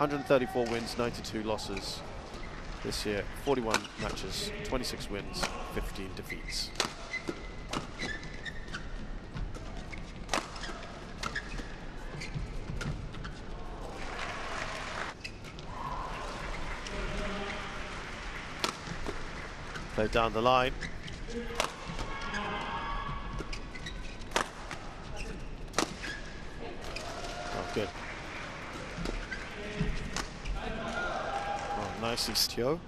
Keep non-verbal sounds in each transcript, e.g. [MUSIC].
134 wins, 92 losses this year. 41 matches, 26 wins, 15 defeats. Played down the line. Nicely, Stio.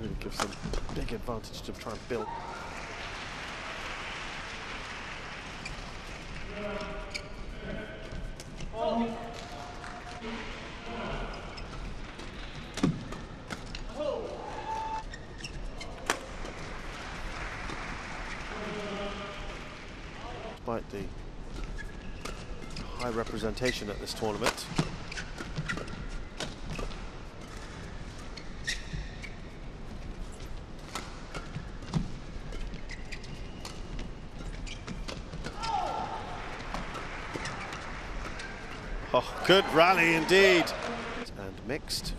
Really gives them big advantage to try and build. Despite the high representation at this tournament, Oh, good rally indeed. And mixed.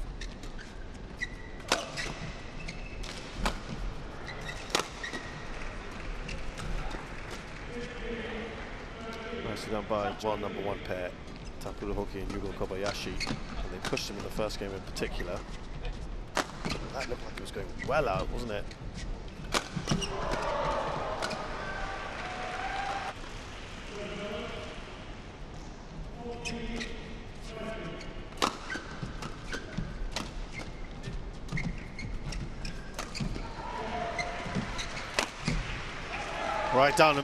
Nicely done by well number one pair, Takeru Hoki and Yugo Kobayashi. And they pushed him in the first game in particular. That looked like it was going well out, wasn't it? Right down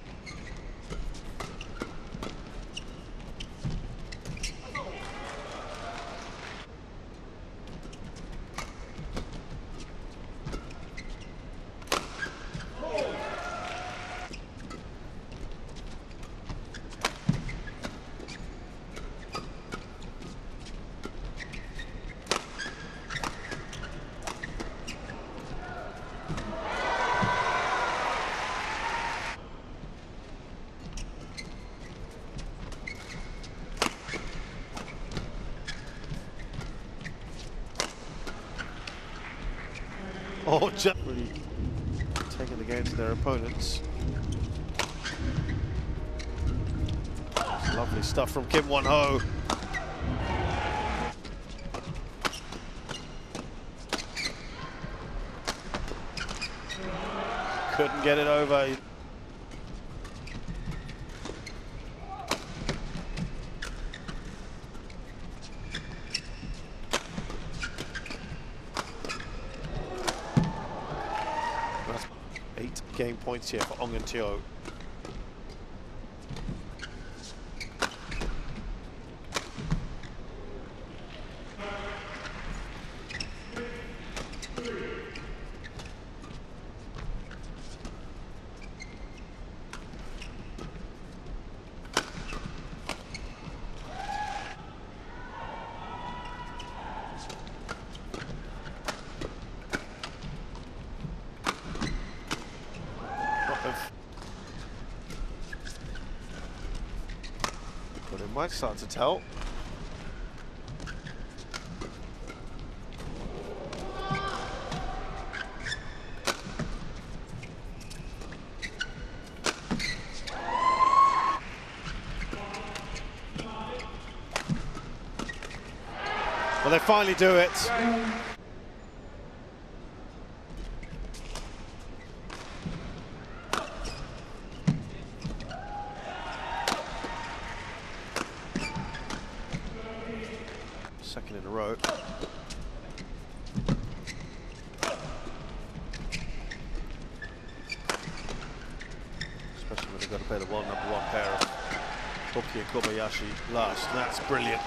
him. Oh, [LAUGHS] just really taking the game to their opponents. Lovely stuff from Kim Won Ho. Couldn't get it over. That's eight game points here for Ong and Teo. of but it might start to tell. Well, they finally do it. Second in a row. Especially when they've got to play the one number one pair of Hoki and Kobayashi last. That's brilliant.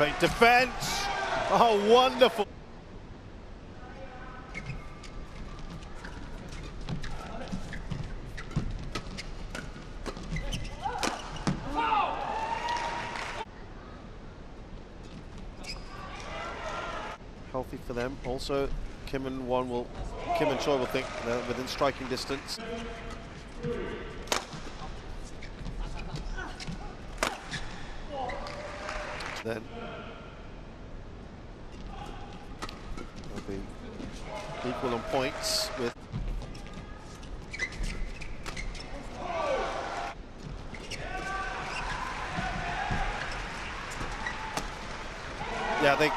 Great defence. Oh, wonderful. Healthy for them. Also, Kim and One will, Kim and Choi will think they're within striking distance. Then they'll be equal on points with Yeah, they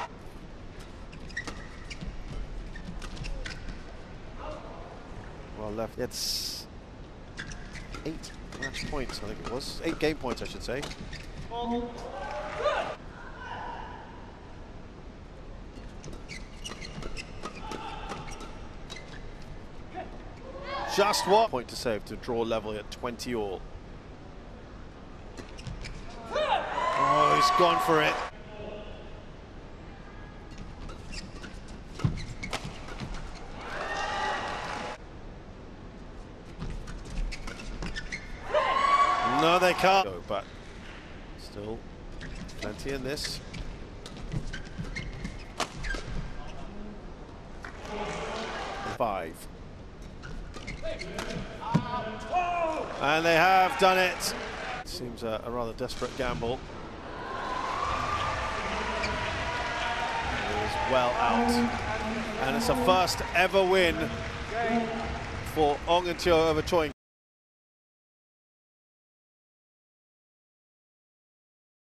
well left. It's eight match points, I think it was. Eight game points, I should say. Just what point to save to draw level at 20 all. Oh, he's gone for it. No, they can't. Go, but still plenty in this. Five. And they have done it. Seems a, a rather desperate gamble. Well out. And it's a first ever win for Ong and Teo over Choi.